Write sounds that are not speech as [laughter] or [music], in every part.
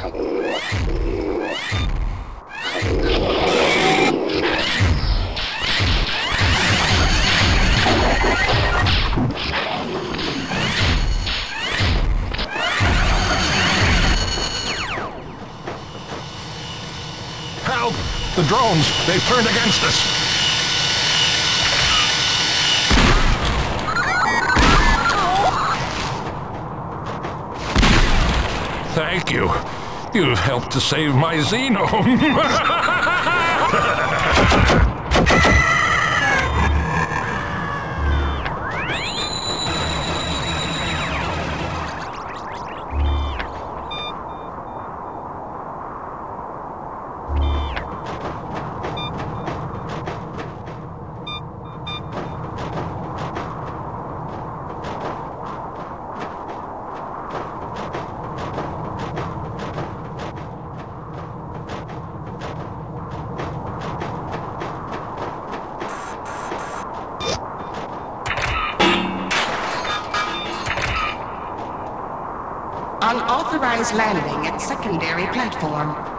Help! The drones! They've turned against us! Thank you. You've helped to save my Xenome. [laughs] [laughs] Unauthorized landing at secondary platform.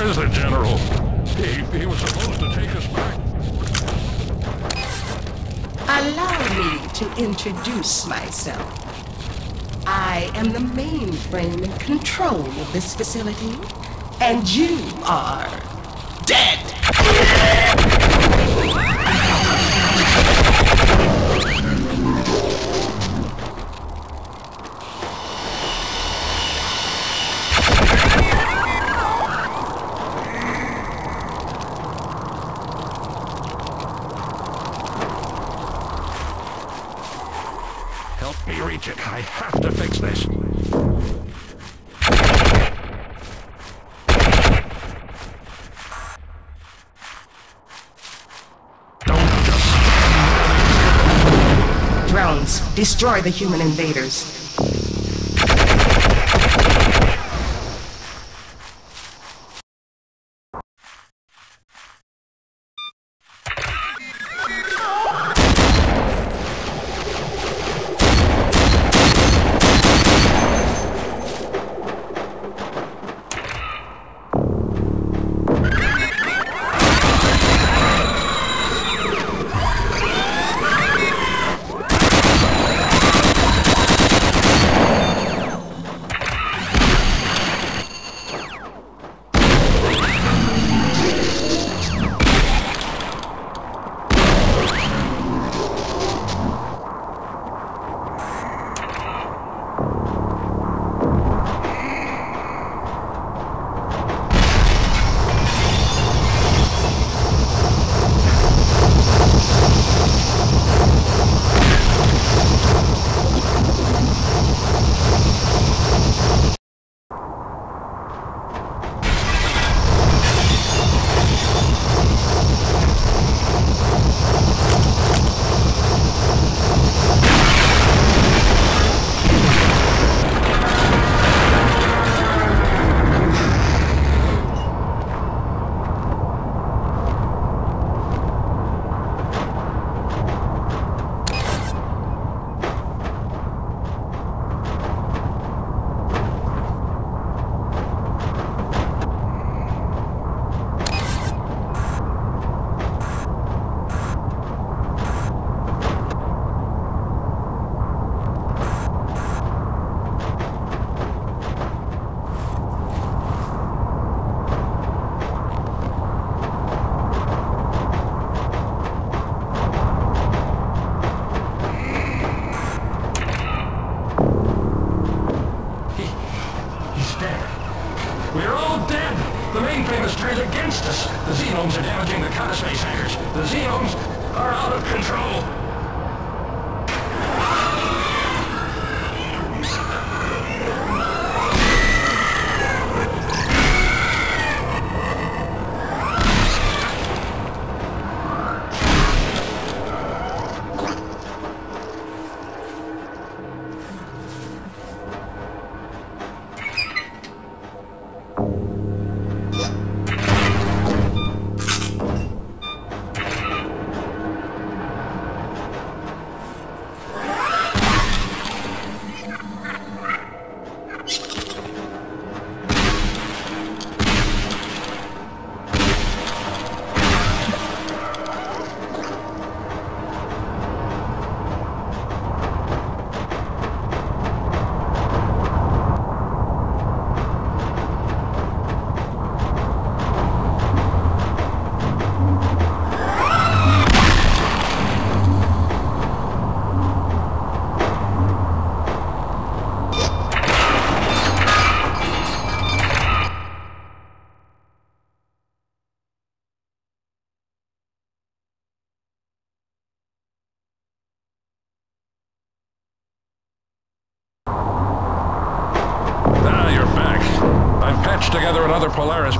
Where's the general? He, he was supposed to take us back. Allow me to introduce myself. I am the mainframe in control of this facility, and you are dead. Help me reach it. I have to fix this. Drones, destroy the human invaders.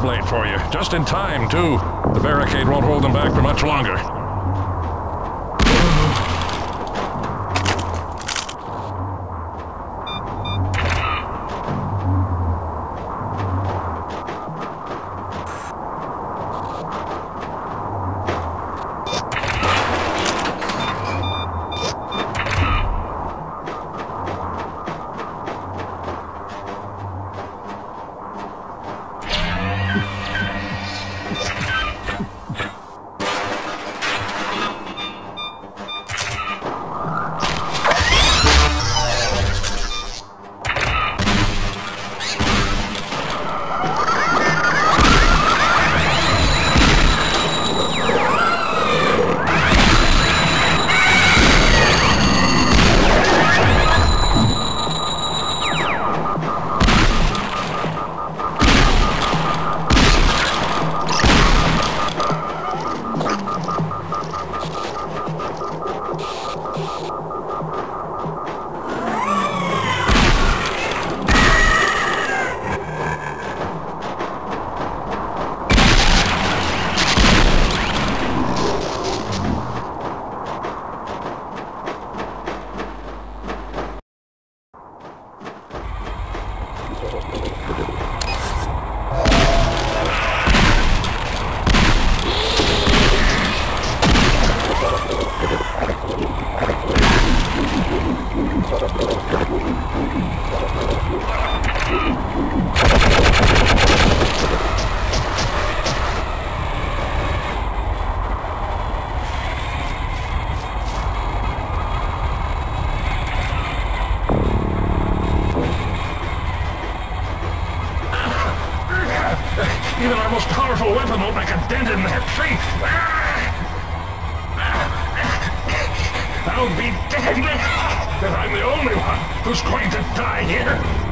Polaris blade for you. Just in time, too. The barricade won't hold them back for much longer. If I'm the only one who's going to die here.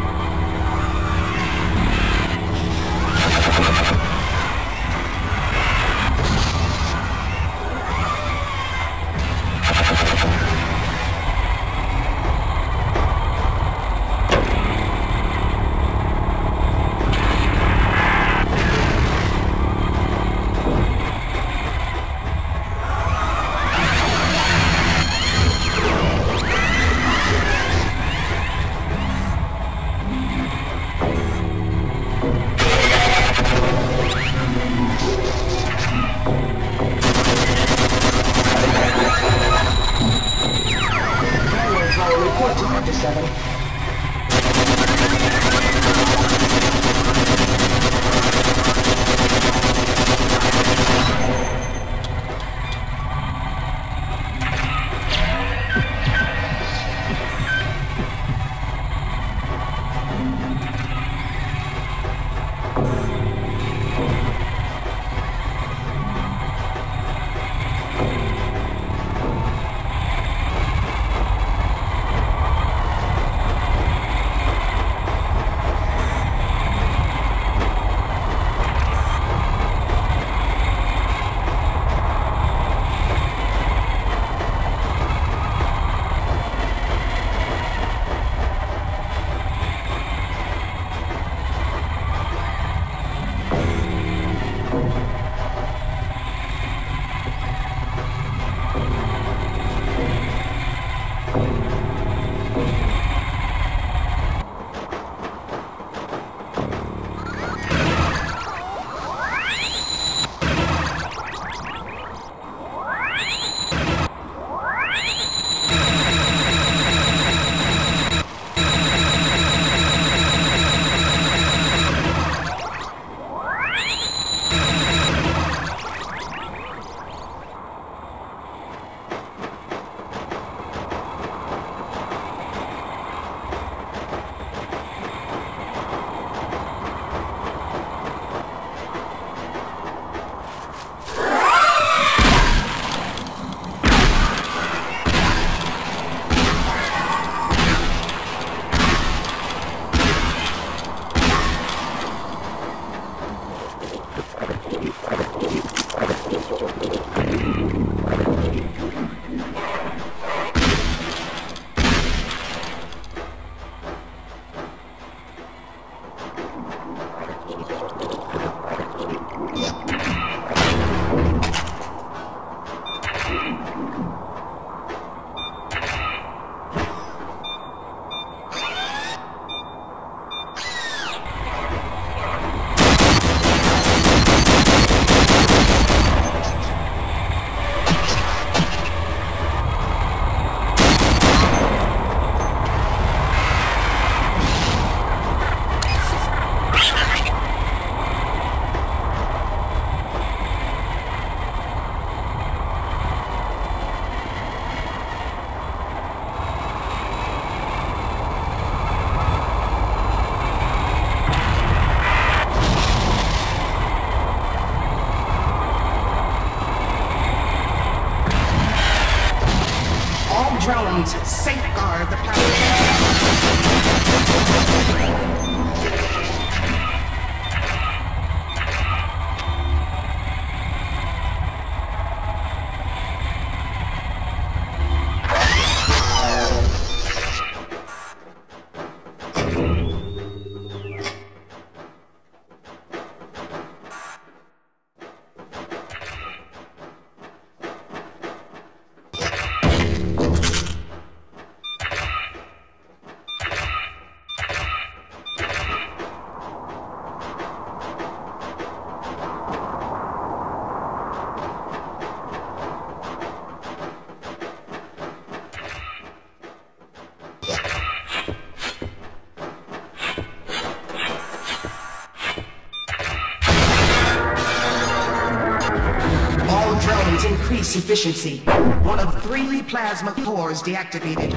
Efficiency. One of three plasma cores deactivated.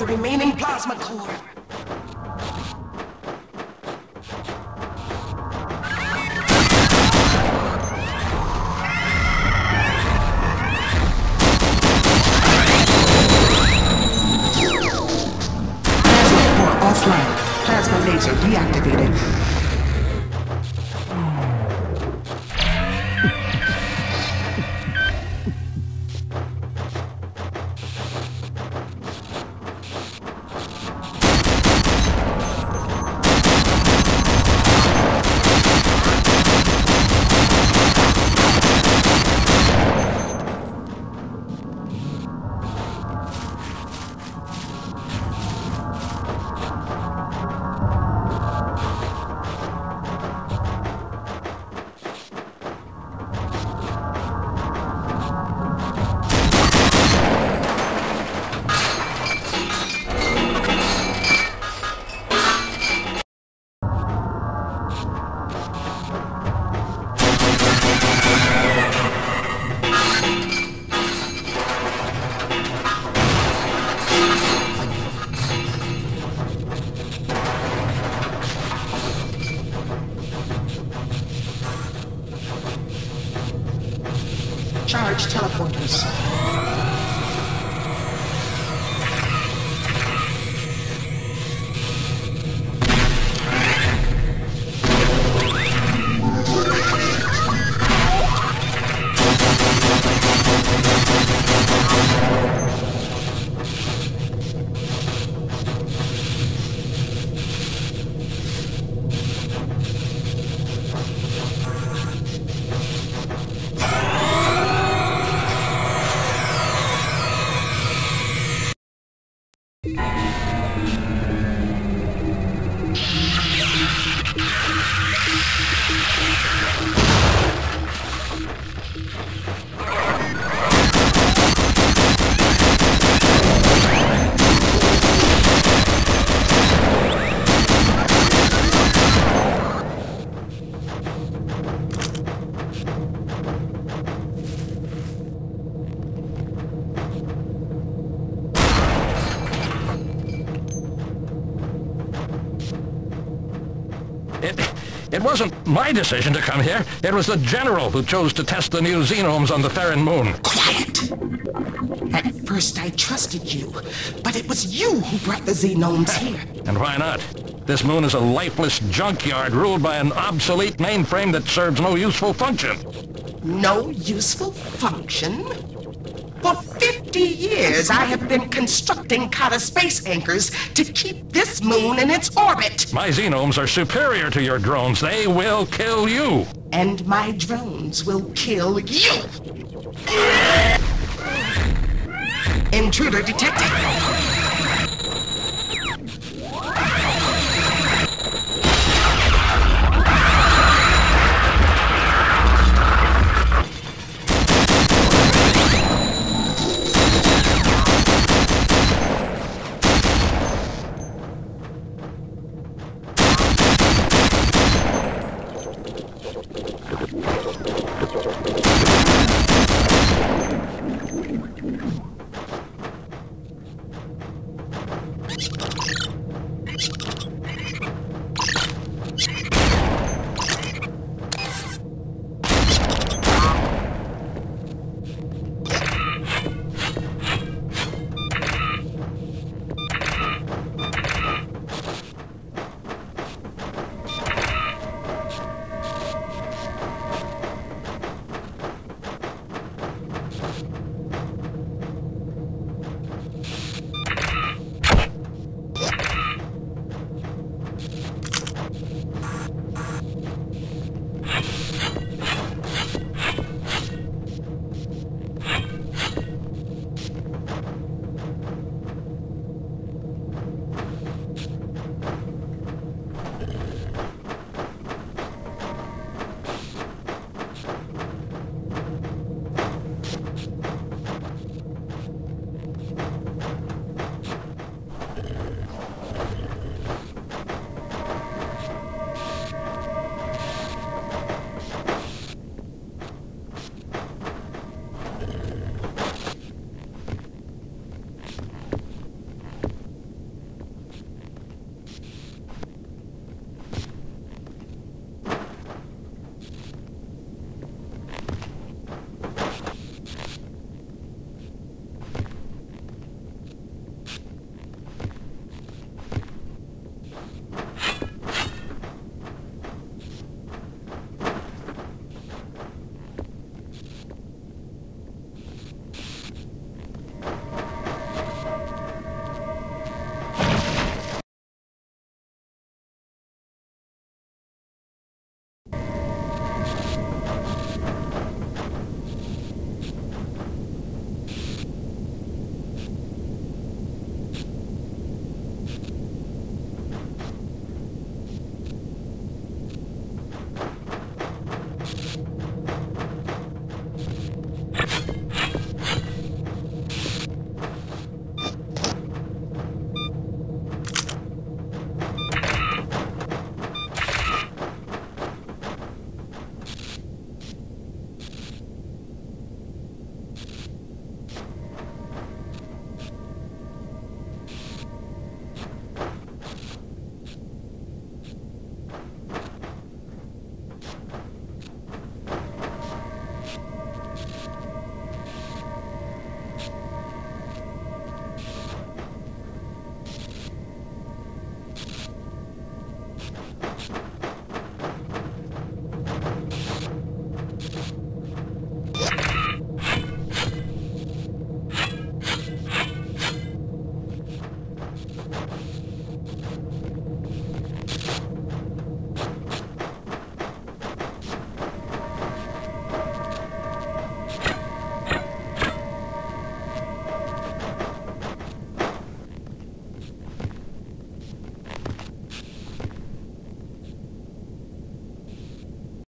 The remaining plasma core. It wasn't my decision to come here. It was the General who chose to test the new xenomes on the Ferrin moon. Quiet! At first I trusted you, but it was you who brought the Xenomes here. And why not? This moon is a lifeless junkyard ruled by an obsolete mainframe that serves no useful function. No useful function? For 50 years I have been constructing Kata space anchors to keep this moon in its orbit. My xenomes are superior to your drones. They will kill you. And my drones will kill you! Intruder detected!